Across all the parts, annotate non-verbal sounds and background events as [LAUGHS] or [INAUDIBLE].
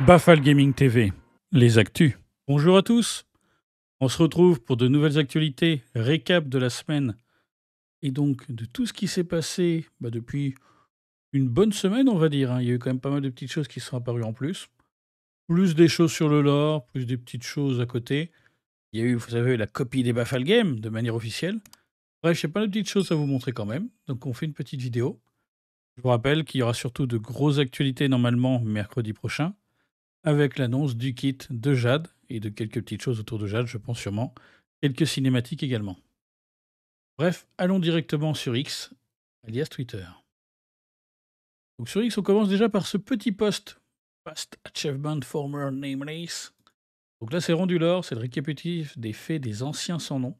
Bafal Gaming TV, les actus. Bonjour à tous. On se retrouve pour de nouvelles actualités, récap de la semaine et donc de tout ce qui s'est passé bah, depuis une bonne semaine, on va dire. hein. Il y a eu quand même pas mal de petites choses qui sont apparues en plus. Plus des choses sur le lore, plus des petites choses à côté. Il y a eu, vous savez, la copie des Bafal Games de manière officielle. Bref, j'ai pas de petites choses à vous montrer quand même. Donc on fait une petite vidéo. Je vous rappelle qu'il y aura surtout de grosses actualités normalement mercredi prochain avec l'annonce du kit de Jade et de quelques petites choses autour de Jade, je pense sûrement. Quelques cinématiques également. Bref, allons directement sur X, alias Twitter. Donc sur X, on commence déjà par ce petit post. Past Achievement Former Nameless. Donc là, c'est rendu lore, c'est le récapitulatif des faits des anciens sans nom.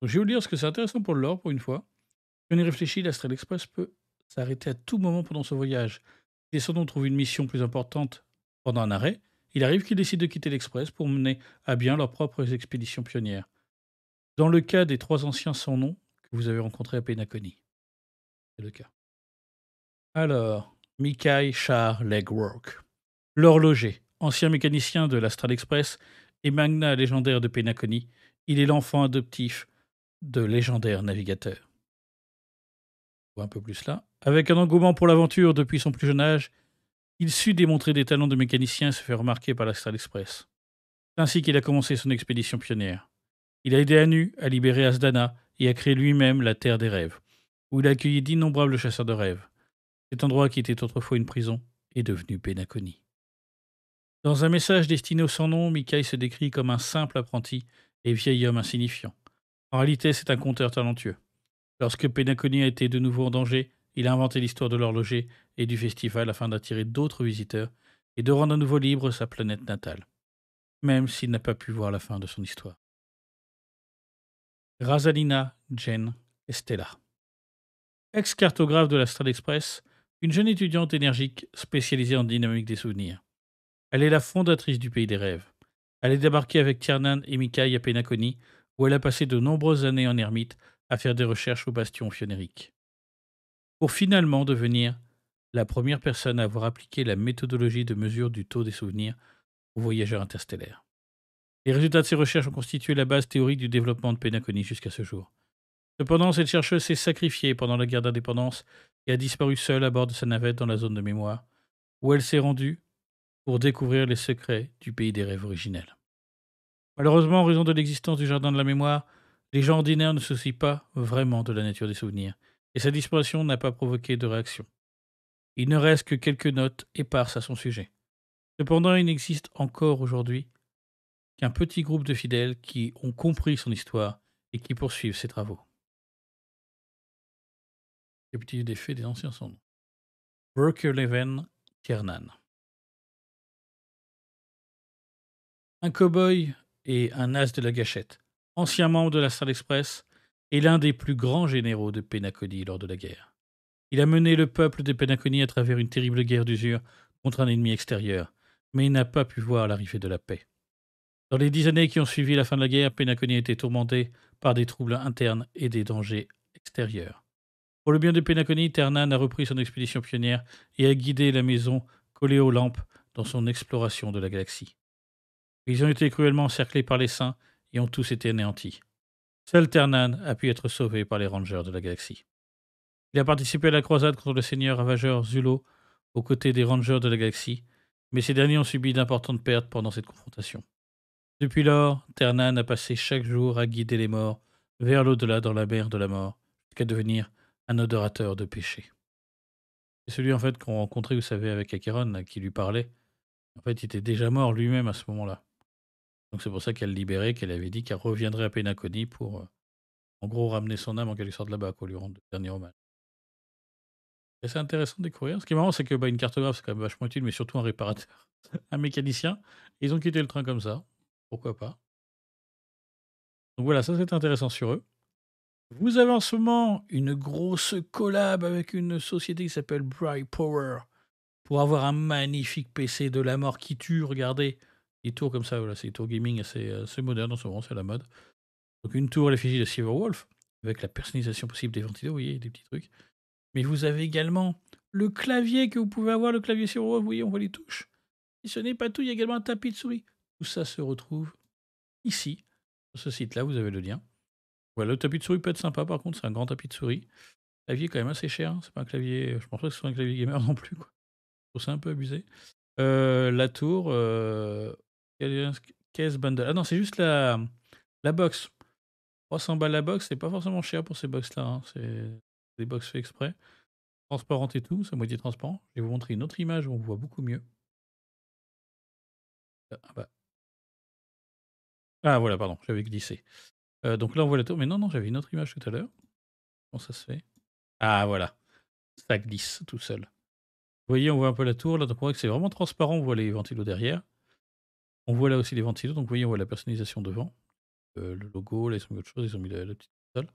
Donc je vais vous dire parce que c'est intéressant pour le lore, pour une fois. Si on y réfléchit, l'Astral Express peut s'arrêter à tout moment pendant ce voyage. Les sans une mission plus importante pendant un arrêt, il arrive qu'ils décident de quitter l'Express pour mener à bien leurs propres expéditions pionnières. Dans le cas des trois anciens sans nom que vous avez rencontrés à Penacony. C'est le cas. Alors, Mikai Char Legwork. L'horloger, ancien mécanicien de l'Astral Express et magnat légendaire de Penacony, il est l'enfant adoptif de légendaires navigateurs. Un peu plus là. Avec un engouement pour l'aventure depuis son plus jeune âge, il sut démontrer des talents de mécanicien et se faire remarquer par l'Astral Express. C'est ainsi qu'il a commencé son expédition pionnière. Il a aidé Anu à libérer Asdana et a créé lui-même la Terre des Rêves, où il a accueilli d'innombrables chasseurs de rêves. Cet endroit qui était autrefois une prison est devenu Penacony. Dans un message destiné au sans-nom, Mikaï se décrit comme un simple apprenti et vieil homme insignifiant. En réalité, c'est un conteur talentueux. Lorsque Penacony a été de nouveau en danger, il a inventé l'histoire de l'horloger et du festival afin d'attirer d'autres visiteurs et de rendre à nouveau libre sa planète natale, même s'il n'a pas pu voir la fin de son histoire. Razalina Jen Estella. Ex-cartographe de l'Astral Express, une jeune étudiante énergique spécialisée en dynamique des souvenirs. Elle est la fondatrice du Pays des Rêves. Elle est débarquée avec Tiernan et Mikaï à Penacony, où elle a passé de nombreuses années en ermite à faire des recherches au bastion phénérique. Pour finalement devenir la première personne à avoir appliqué la méthodologie de mesure du taux des souvenirs aux voyageurs interstellaires. Les résultats de ces recherches ont constitué la base théorique du développement de Penacony jusqu'à ce jour. Cependant, cette chercheuse s'est sacrifiée pendant la guerre d'indépendance et a disparu seule à bord de sa navette dans la zone de mémoire, où elle s'est rendue pour découvrir les secrets du pays des rêves originels. Malheureusement, en raison de l'existence du jardin de la mémoire, les gens ordinaires ne se soucient pas vraiment de la nature des souvenirs, et sa disparition n'a pas provoqué de réaction. Il ne reste que quelques notes éparses à son sujet. Cependant, il n'existe encore aujourd'hui qu'un petit groupe de fidèles qui ont compris son histoire et qui poursuivent ses travaux. Petits des faits des anciens sans nom. Brokerleven Tiernan. Un cow-boy et un as de la gâchette, ancien membre de la Salle Express, est l'un des plus grands généraux de Penacony lors de la guerre. Il a mené le peuple de Penacony à travers une terrible guerre d'usure contre un ennemi extérieur, mais il n'a pas pu voir l'arrivée de la paix. Dans les dix années qui ont suivi la fin de la guerre, Penacony a été tourmenté par des troubles internes et des dangers extérieurs. Pour le bien de Penacony, Ternan a repris son expédition pionnière et a guidé la maison collée aux lampes dans son exploration de la galaxie. Ils ont été cruellement encerclés par les saints et ont tous été anéantis. Seul Ternan a pu être sauvé par les rangers de la galaxie. Il a participé à la croisade contre le seigneur ravageur Zulo aux côtés des rangers de la galaxie, mais ces derniers ont subi d'importantes pertes pendant cette confrontation. Depuis lors, Ternan a passé chaque jour à guider les morts vers l'au-delà dans la mer de la mort, jusqu'à devenir un adorateur de péché. C'est celui en fait qu'on rencontrait, vous savez, avec Acheron, qui lui parlait. En fait, il était déjà mort lui-même à ce moment-là. Donc c'est pour ça qu'elle libérait, qu'elle avait dit qu'elle reviendrait à Penacony pour, euh, en gros, ramener son âme en quelque sorte là-bas, quoi, lui rendre le dernier hommage. Et c'est intéressant de découvrir. Ce qui est marrant, c'est que bah, une cartographe, c'est quand même vachement utile, mais surtout un réparateur, [LAUGHS] un mécanicien. Ils ont quitté le train comme ça. Pourquoi pas? Donc voilà, ça c'est intéressant sur eux. Vous avez en ce moment une grosse collab avec une société qui s'appelle Bright Power pour avoir un magnifique PC de la mort qui tue. Regardez, des tours comme ça, voilà, c'est des tours gaming assez, assez modernes en ce moment, c'est la mode. Donc une tour à l'effigie de Silverwolf avec la personnalisation possible des ventilos, vous voyez, des petits trucs. Mais vous avez également le clavier que vous pouvez avoir, le clavier Silverwolf, vous voyez, on voit les touches. Et ce n'est pas tout, il y a également un tapis de souris. Tout ça se retrouve ici, sur ce site-là, vous avez le lien. Voilà, le tapis de souris peut être sympa, par contre, c'est un grand tapis de souris. Clavier quand même assez cher, hein, c'est pas un clavier, je pense pas que ce soit un clavier gamer [LAUGHS] non plus, quoi. c'est un peu abusé. Euh, la tour, euh, caisse bundle. Ah non, c'est juste la, la box. 300 balles la box, c'est pas forcément cher pour ces box-là. Hein. C'est des box fait exprès. Transparente et tout, c'est moitié transparent. Je vais vous montrer une autre image où on voit beaucoup mieux. Ah bah. Ah voilà, pardon, j'avais glissé. Euh, donc là, on voit la tour. Mais non, non, j'avais une autre image tout à l'heure. Comment ça se fait? Ah voilà, ça glisse tout seul. Vous voyez, on voit un peu la tour. Là, donc on voit que c'est vraiment transparent. On voit les ventilos derrière. On voit là aussi les ventilos. Donc vous voyez, on voit la personnalisation devant. Euh, le logo, là, ils ont mis autre chose. Ils ont mis la, petite console.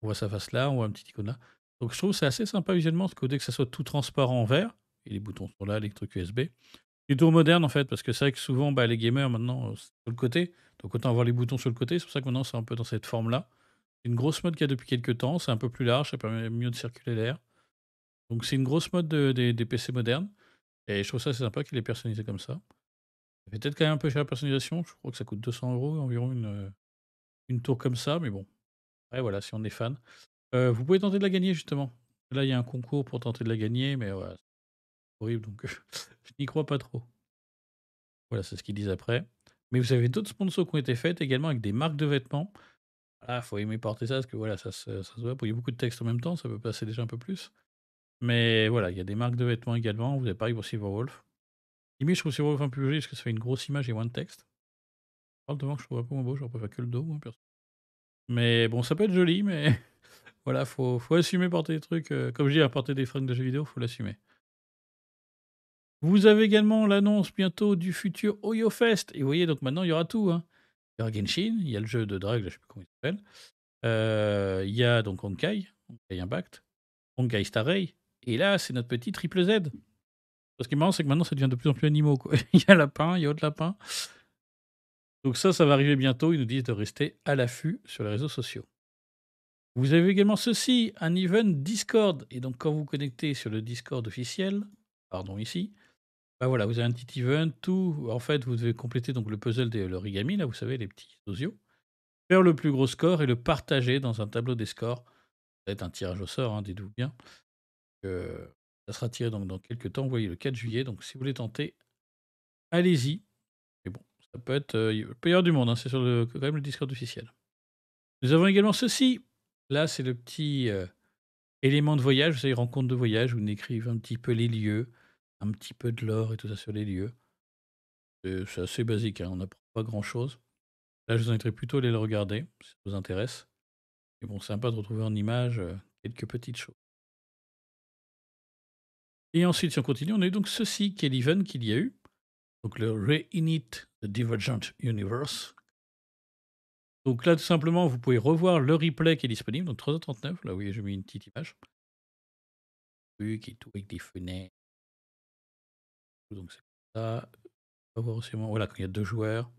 On voit sa face là. On voit un petit icône là. Donc je trouve c'est assez sympa visuellement, parce que dès que ça soit tout transparent en vert, et les boutons sont là, les trucs USB, tour moderne en fait, parce que c'est vrai que souvent bah, les gamers maintenant, euh, c'est sur le côté, donc autant avoir les boutons sur le côté, c'est pour ça que maintenant c'est un peu dans cette forme-là. C'est une grosse mode qu'il y a depuis quelques temps, c'est un peu plus large, ça permet mieux de circuler l'air. Donc c'est une grosse mode des, PC modernes, et je trouve ça assez sympa qu'il est personnalisé comme ça. Fait peut-être quand même un peu cher la personnalisation, je crois que ça coûte 200 euros environ une, euh, une tour comme ça, mais bon. Ouais, voilà, si on est fan. Euh, vous pouvez tenter de la gagner, justement. Là, il y a un concours pour tenter de la gagner, mais ouais, c'est horrible, donc [LAUGHS] je n'y crois pas trop. Voilà, c'est ce qu'ils disent après. Mais vous avez d'autres sponsors qui ont été faits également avec des marques de vêtements. il faut aimer porter ça parce que voilà, ça, se, ça se voit. Il y a beaucoup de textes en même temps, ça peut passer déjà un peu plus. Mais voilà, il y a des marques de vêtements également. Vous avez pareil pour Silverwolf. Limite, je trouve un peu plus joli parce que ça fait une grosse image et moins de texte. Parle devant je trouve un peu moins beau, je préfère que le dos, Mais bon, ça peut être joli, mais [LAUGHS] voilà, faut, faut assumer porter des trucs. Euh, comme je dis, à porter des fringues de jeux vidéo, faut l'assumer. Vous avez également l'annonce bientôt du futur Oyo Fest. Et vous voyez, donc maintenant, il y aura tout. Hein. Il y aura Genshin, il y a le jeu de drague, je ne sais plus comment il s'appelle. Euh, il y a donc Honkai, Honkai Impact, Honkai Star. Et là, c'est notre petit triple Z. Ce qui est marrant, c'est que maintenant, ça devient de plus en plus animaux. [LAUGHS] il y a lapin, il y a autre lapin. Donc ça, ça va arriver bientôt. Ils nous disent de rester à l'affût sur les réseaux sociaux. Vous avez également ceci, un event Discord. Et donc, quand vous connectez sur le Discord officiel, pardon ici, bah voilà, vous avez un petit event, tout. En fait, vous devez compléter donc le puzzle de l'origami, là, vous savez, les petits osios. Faire le plus gros score et le partager dans un tableau des scores. Ça va être un tirage au sort, hein, dites-vous bien. Sera tiré donc dans quelques temps. Vous voyez, le 4 juillet. Donc, si vous voulez tenter, allez-y. Mais bon, ça peut être. Euh, il du monde, hein, c'est sur le, quand même le Discord officiel. Nous avons également ceci. Là, c'est le petit euh, élément de voyage. Vous savez, rencontre de voyage. Vous écrivez un petit peu les lieux, un petit peu de l'or et tout ça sur les lieux. C'est assez basique, hein, on n'apprend pas grand-chose. Là, je vous inviterai plutôt à aller le regarder, si ça vous intéresse. Et bon, sympa de retrouver en image euh, quelques petites choses. Et ensuite, si on continue, on a eu donc ceci, qui est l'event qu'il y a eu. Donc le Reinit the Divergent Universe. Donc là, tout simplement, vous pouvez revoir le replay qui est disponible, donc 3h39. Là, voyez, j'ai mis une petite image. Truc et tout, avec des fenêtres. Donc c'est ça. On va voir aussi, voilà, quand il y a deux joueurs.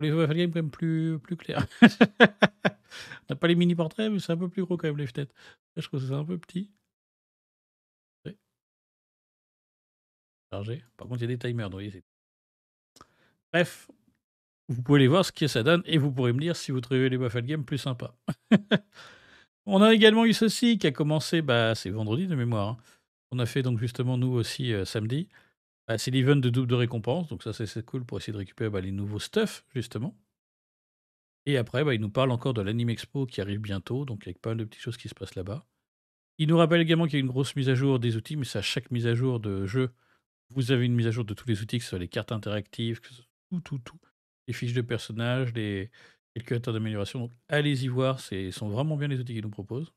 Les joueurs game quand même plus, plus clair. [LAUGHS] on n'a pas les mini portraits, mais c'est un peu plus gros quand même les fenêtres. je trouve que c'est un peu petit. Par contre, il y a des timers, donc Bref, vous pouvez les voir ce que ça donne et vous pourrez me dire si vous trouvez les Waffle Games plus sympas. [LAUGHS] On a également eu ceci qui a commencé, bah, c'est vendredi de mémoire. Hein. On a fait donc justement nous aussi euh, samedi. Bah, c'est l'event de double de récompense, donc ça c'est cool pour essayer de récupérer bah, les nouveaux stuff, justement. Et après, bah, il nous parle encore de l'Anime Expo qui arrive bientôt, donc avec pas mal de petites choses qui se passent là-bas. Il nous rappelle également qu'il y a une grosse mise à jour des outils, mais c'est à chaque mise à jour de jeu, vous avez une mise à jour de tous les outils, que ce soit les cartes interactives, ce tout, tout, tout. Les fiches de personnages, les calculateurs d'amélioration. Donc allez-y voir, ce sont vraiment bien les outils qu'il nous propose.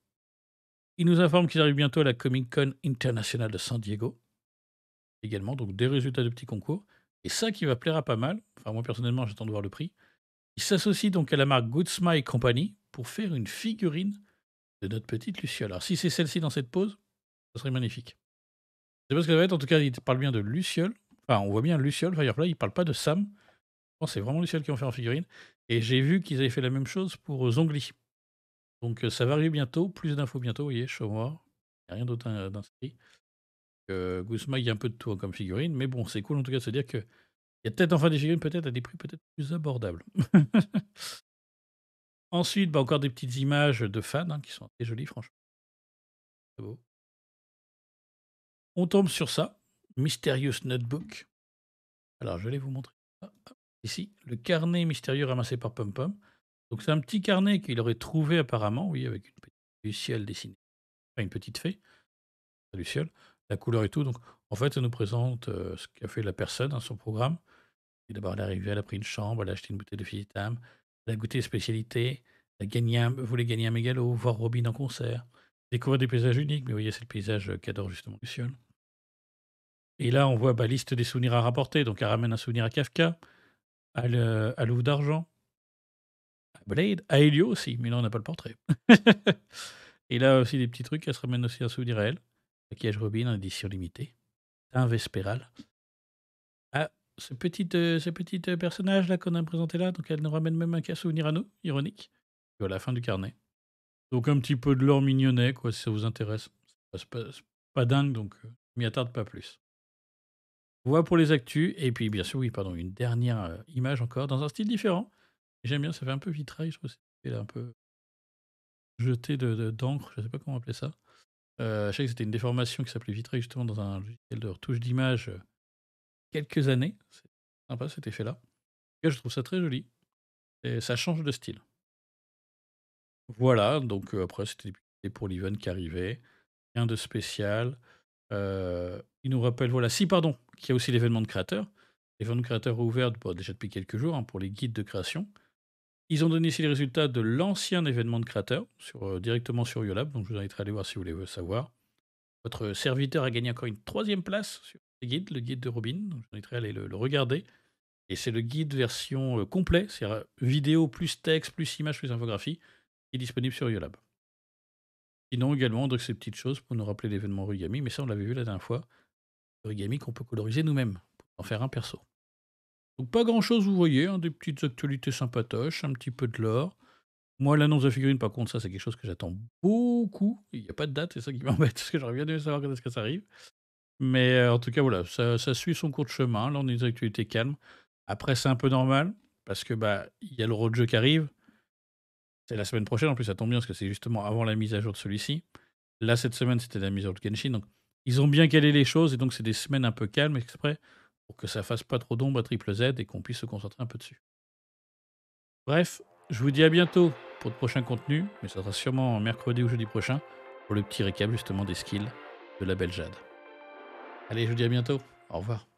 Il nous informe qu'il arrive bientôt à la Comic Con International de San Diego également, donc des résultats de petits concours. Et ça qui va plaire à pas mal, enfin moi personnellement j'attends de voir le prix. Il s'associe donc à la marque Good Smile Company pour faire une figurine de notre petite Luciole. Alors si c'est celle-ci dans cette pose, ça serait magnifique. C'est parce que ça va être, en tout cas il parle bien de Luciole. Enfin on voit bien Luciole, Firefly, il parle pas de Sam. C'est vraiment Luciole qui en fait en figurine. Et j'ai vu qu'ils avaient fait la même chose pour euh, Zongli. Donc euh, ça va arriver bientôt, plus d'infos bientôt, vous voyez, show moi. Il n'y a rien d'autre d'inscrit. Euh, Guzma, il y a un peu de tout hein, comme figurine, mais bon, c'est cool en tout cas de se dire qu'il y a peut-être enfin des figurines peut-être à des prix peut-être plus abordables. [LAUGHS] Ensuite, bah, encore des petites images de fans hein, qui sont assez jolies, franchement. C'est beau. On tombe sur ça, Mysterious Notebook. Alors, je vais vous montrer Ici, le carnet mystérieux ramassé par Pum Pum. Donc, c'est un petit carnet qu'il aurait trouvé apparemment, oui, avec une petite luciole dessinée. Une petite fée, la couleur et tout. Donc, en fait, ça nous présente euh, ce qu'a fait la personne dans son programme. D'abord, elle est arrivée, elle a pris une chambre, elle a acheté une bouteille de Fizitam, elle a goûté les spécialités, elle a gagné un, voulait gagner un mégalo, voir Robin en concert, découvrir des paysages uniques. Mais vous voyez, c'est le paysage qu'adore justement Luciole. Et là, on voit bah, liste des souvenirs à rapporter. Donc, elle ramène un souvenir à Kafka, à, à d'Argent, à Blade, à Helio aussi, mais là, on n'a pas le portrait. [LAUGHS] et là aussi, des petits trucs. Elle se ramène aussi un souvenir à elle. Maquillage Robin édition limitée. Un Vespéral. Ah, ce petit, euh, ce petit euh, personnage là qu'on a présenté là, donc elle nous ramène même un cas souvenir à nous, ironique. à la fin du carnet. Donc un petit peu de l'or mignonnet, quoi, si ça vous intéresse. Pas, dingue, donc euh, je m'y attarde pas plus. Voilà pour les actus. Et puis, bien sûr, oui, pardon, une dernière euh, image encore, dans un style différent. J'aime bien, ça fait un peu vitrail, je trouve c'est un peu jeté d'encre, de, je ne sais pas comment appeler ça. Euh, je sais que c'était une déformation qui s'appelait vitrail, justement, dans un logiciel de retouche d'image quelques années. C'est sympa cet effet-là. Je trouve ça très joli. Et ça change de style. Voilà, donc après, c'était pour l'event qui arrivait. Rien de spécial. Il nous rappelle, voilà, si, pardon, qu'il y a aussi l'événement de créateurs. L'événement de créateurs ouvert déjà depuis quelques jours hein, pour les guides de création. Ils ont donné ici les résultats de l'ancien événement de créateurs sur, euh, directement sur Yolab, donc je vous invite à aller voir si vous voulez savoir. Votre serviteur a gagné encore une troisième place sur les guides, le guide de Robin, donc je vous invite à aller le, regarder. Et c'est le guide version complet, c'est-à-dire vidéo plus texte, plus image, plus infographie, est disponible sur Yolab. Sinon, également, donc ces petites choses pour nous rappeler l'événement origami, mais ça, on l'avait vu la dernière fois. Origami qu'on peut coloriser nous-mêmes, pour en faire un perso. Donc, pas grand-chose, vous voyez, hein, des petites actualités sympatoches, un petit peu de l'or. Moi, l'annonce de figurine, par contre, ça, c'est quelque chose que j'attends beaucoup. Il n'y a pas de date, c'est ça qui [LAUGHS] m'embête, parce que j'aurais bien aimé savoir quand est-ce que ça arrive. Mais euh, en tout cas, voilà, ça, suit son cours de chemin. Là, on est dans des actualités calmes. Après, c'est un peu normal, parce que bah il y a le road jeu qui arrive. C'est la semaine prochaine, en plus ça tombe bien parce que c'est justement avant la mise à jour de celui-ci. Là, cette semaine, c'était la mise à jour de Genshin. Donc, ils ont bien calé les choses et donc c'est des semaines un peu calmes exprès pour que ça fasse pas trop d'ombre à Triple Z et qu'on puisse se concentrer un peu dessus. Bref, je vous dis à bientôt pour de prochains contenus, mais ça sera sûrement mercredi ou jeudi prochain pour le petit récap justement des skills de la belle Jade. Allez, je vous dis à bientôt. Au revoir.